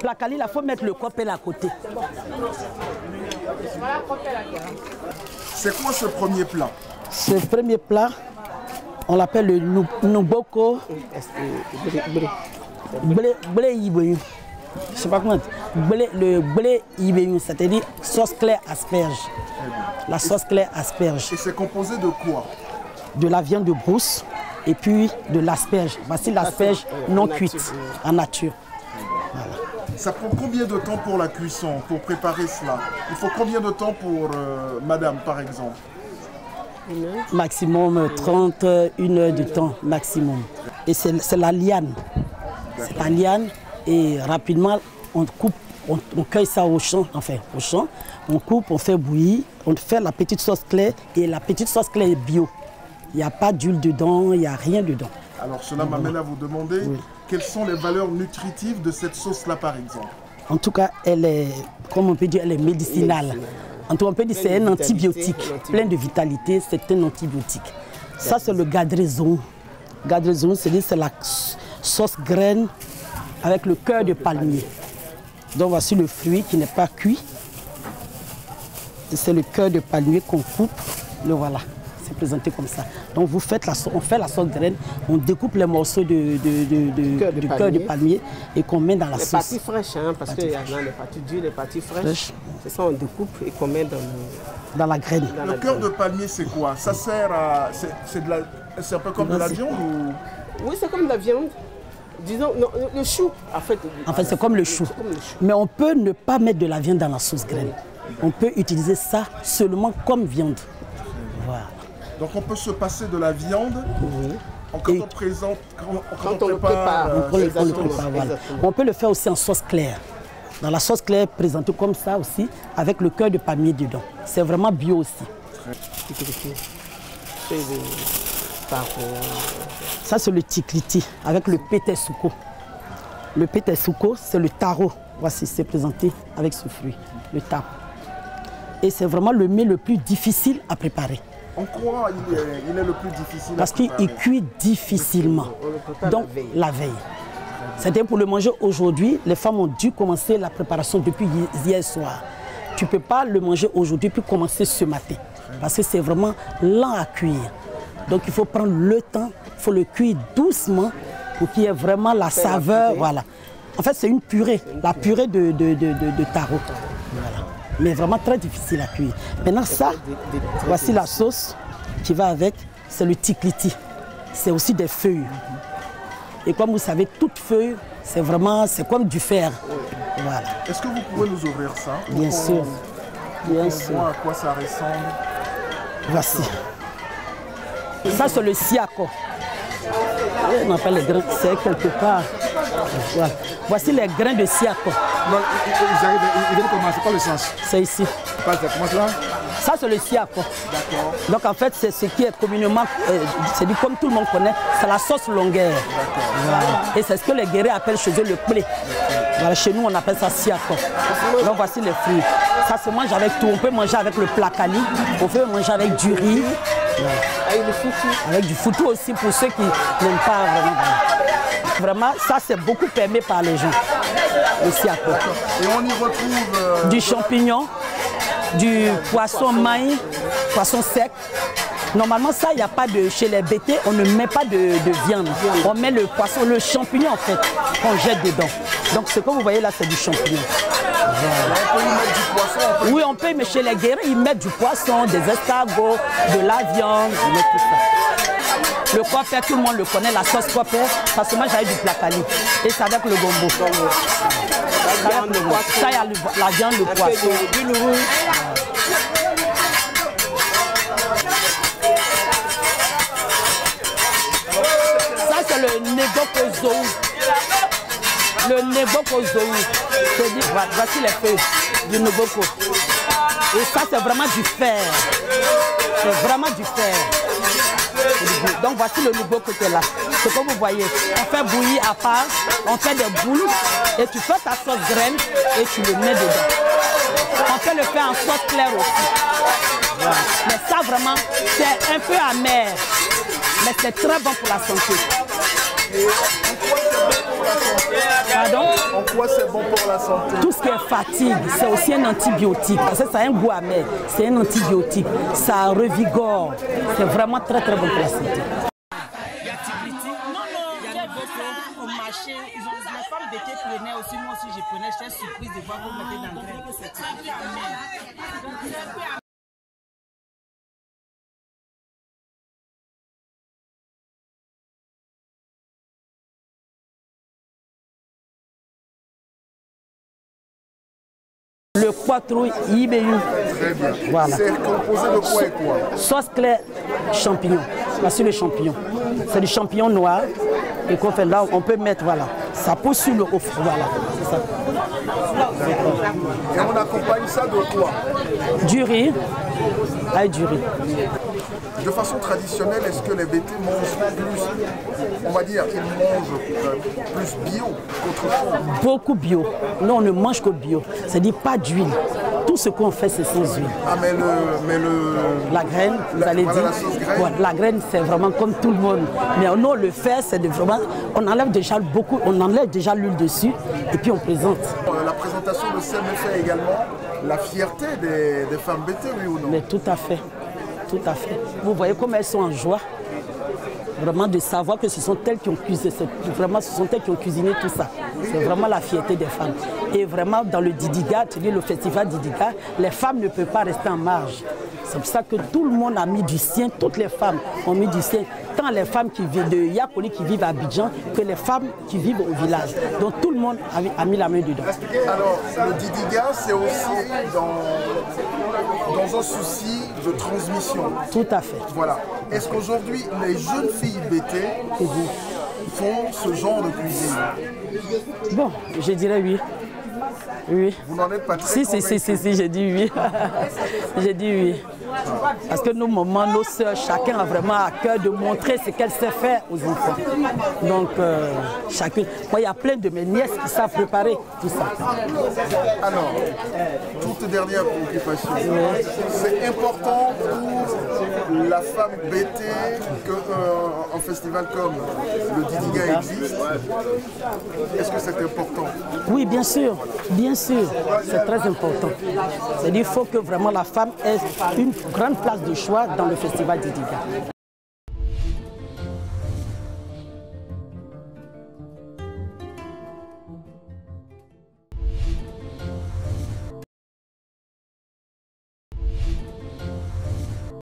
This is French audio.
Placali, il faut mettre le copel à côté. C'est quoi ce premier plat Ce premier plat, on l'appelle le nuboko blé iboyu. Je sais pas comment. Blé- le blé iboyu, c'est-à-dire sauce claire asperge. La sauce claire asperge. Et c'est composé de quoi De la viande de brousse et puis de l'asperge. Voici l'asperge non cuite en nature. Ça prend combien de temps pour la cuisson, pour préparer cela? Il faut combien de temps pour euh, madame, par exemple? Maximum 30, une heure de temps maximum. Et c'est c'est la liane. C'est la liane et rapidement on coupe, on, on cueille ça au champ, enfin au champ. On coupe, on fait bouillir, on fait la petite sauce claire et la petite sauce claire est bio. Il n'y a pas d'huile dedans, il n'y a rien dedans. Alors cela m'amène à vous demander quelles sont les valeurs nutritives de cette sauce-là, par exemple? En tout cas, elle est, comme on peut dire, elle est médicinale. En tout cas, on peut dire que c'est un antibiotique, plein de vitalité, c'est un antibiotique. Ça, c'est le gadrezon. Gadrezon, c'est c'est la sauce graine avec le cœur de palmier. Donc voici le fruit qui n'est pas cuit. C'est le cœur de palmier qu'on coupe. Le voilà. C'est présenté comme ça. Donc vous faites la, on fait la sauce graine, on découpe les morceaux de, de, de- de- Cœur de du cœur de palmier. et qu'on met dans la Les sauce. parties fraîches, hein, parce qu'il y en a les parties dures, les parties fraîches. C'est ça, on découpe et qu'on met dans le. dans la graine. dans Le cœur de palmier, c'est quoi? Ça sert à... C'est de la... Un peu comme de la viande ou... Oui, c'est comme la viande. Disons, non, le- chou, en fait. En fait, c'est comme le chou. C'est comme le chou. Mais on peut ne pas mettre de la viande dans la sauce graine. On peut utiliser ça seulement comme viande. Voilà. Donc on peut se passer de la viande en- quand Et- on présente, quand, quand Quand on on le prépare, prépare, euh, on On le- on le Exactement, prépare, voilà. exactement. On peut le faire aussi en sauce claire. Dans la sauce claire, présentée comme ça aussi, avec le cœur de palmier dedans. C'est vraiment bio aussi. Ça, c'est le tikliti avec le pété souko. Le pété souko, c'est le taro. Voici, c'est présenté avec ce fruit, le taro. Et c'est vraiment le mets le plus difficile à préparer. En quoi il est, il est le plus difficile Parce qu'il cuit difficilement. Donc, la veille. C'est-à-dire pour le manger aujourd'hui, les femmes ont dû commencer la préparation depuis hi- hier soir. Tu ne peux pas le manger aujourd'hui puis commencer ce matin. Parce que c'est vraiment lent à cuire. Donc il faut prendre le temps, il faut le cuire doucement pour qu'il y ait vraiment la saveur. Voilà. En fait, c'est une purée, la purée de, de, de, de- de taro. Voilà. Mais vraiment très difficile à cuire. Maintenant, ça, voici la sauce qui va avec, c'est le tikliti. C'est aussi des feuilles. Et comme vous savez, toute feuille, c'est vraiment, c'est comme du fer. Voilà, Est-ce que vous pouvez nous ouvrir ça? Bien sûr. Bien sûr. voit à quoi ça ressemble Voici. Ça, c'est le siako. On appelle les grains, c'est quelque part. Voilà. Voici les grains de siako. Non, ils, arrivent, ils, viennent comment C'est pas le sens. C'est ici. Pas ça commence là Ça, c'est le siako. Donc, en fait, c'est ce qui est communément, euh, c'est dit comme tout le monde connaît, c'est la sauce longueur. Voilà. Et c'est ce que les guerriers appellent chez eux le plé. Voilà, chez nous, on appelle ça siako. Donc, voici les fruits. Ça se mange avec tout. On peut manger avec le placali, on peut manger avec du riz, Avec le foutu. avec du foutou aussi pour ceux qui n'aiment pas vraiment. Vraiment, ça, c'est beaucoup aimé par les gens. Le siako. Et on y retrouve euh, du champignon, du poisson maïs, poisson sec. Normalement, ça, il n'y a pas de. Chez les bêtés, on ne met pas de, de viande. On met le poisson, le champignon en fait, qu'on jette dedans. Donc ce que vous voyez là, c'est du champignon. on peut y mettre du poisson, on peut- Oui, on peut, mais chez les guerriers, ils mettent du poisson, des escargots, de la viande, ils mettent tout ça. Le copper, tout le monde le connaît, la sauce copper, ça se mange avec du placali. Et c'est avec le gombo. Ça, avec le gombo. Ça, il y a la viande, le poisson. Le Nebokozou. C'est voici les feuilles du Neboko. Et ça, c'est vraiment du fer. C'est vraiment du fer. Donc, voici le qui est là. Ce que vous voyez. On fait bouillir à part, on fait des boules et tu fais ta sauce graine et tu le mets dedans. On peut le faire en sauce claire aussi. Mais ça, vraiment, c'est un peu amer. Mais c'est très bon pour la santé. Pardon? En quoi bon pour la santé? Tout ce qui est fatigue, c'est aussi un antibiotique. Parce que ça a un goût amer. C'est un antibiotique. Ça revigore. C'est vraiment très très bon pour la santé. au marché, ils ont, les femmes d'été prenaient aussi, moi aussi je prenais, j'étais surprise de voir qu'on mettait dans le grain. Le quattro IBU. Très bien. Voilà. C'est composé de quoi et quoi? Sauce claire, champignon. Voici le champignon. C'est du champignon noir. Et qu'on fait là, on peut mettre, voilà. Ça pousse sur le haut. Voilà. C'est ça. Et on accompagne ça de quoi? Du riz. Avec du riz. De façon traditionnelle, est-ce que les BT mangent plus, on va dire, ils mangent euh, plus bio qu'autre chose Beaucoup bio. Nous, on ne mange que bio. C'est-à-dire pas d'huile. Tout ce qu'on fait, c'est sans huile. Ah, mais le. Mais le La graine, vous La- allez voilà dire. la graine. La graine, c'est vraiment comme tout le monde. Mais nous, le fait, c'est de vraiment. On enlève déjà beaucoup, on enlève déjà l'huile dessus et puis on présente. euh, la présentation de fait également la fierté des, des femmes BT, oui ou non? Mais tout à fait. Tout à fait. Vous voyez comme elles sont en joie. Vraiment de savoir que ce sont elles qui ont cuisiné, vraiment ce sont elles qui ont cuisiné tout ça. C'est vraiment la fierté des femmes. Et vraiment dans le Didiga, le festival Didiga, les femmes ne peuvent pas rester en marge. C'est pour ça que tout le monde a mis du sien, toutes les femmes ont mis du sien, tant les femmes qui vivent de Yakoli qui vivent à Abidjan que les femmes qui vivent au village. Donc tout le monde a mis- la main dedans. Alors, le Didiga, c'est aussi dans, dans un souci de transmission. Tout à fait. Voilà. Est-ce qu'aujourd'hui, les jeunes filles BT font ce genre de cuisine? Bon, je dirais oui. Oui. Vous n'en êtes pas très Si, si, si, si, si, j'ai dit oui. j'ai dit oui. Parce que nos mamans, nos soeurs, chacun a vraiment à cœur de montrer ce qu'elle sait faire aux enfants. Donc, euh, chacune. Moi, il y a plein de mes nièces qui savent préparer tout ça. Alors, toute dernière préoccupation. C'est important pour la femme BT qu'un festival comme le Didiga existe. Est-ce que c'est important? Oui, bien sûr, bien sûr, c'est très important. C'est-à-dire qu'il faut que vraiment la femme ait une grande place de choix dans le festival d'Idiga.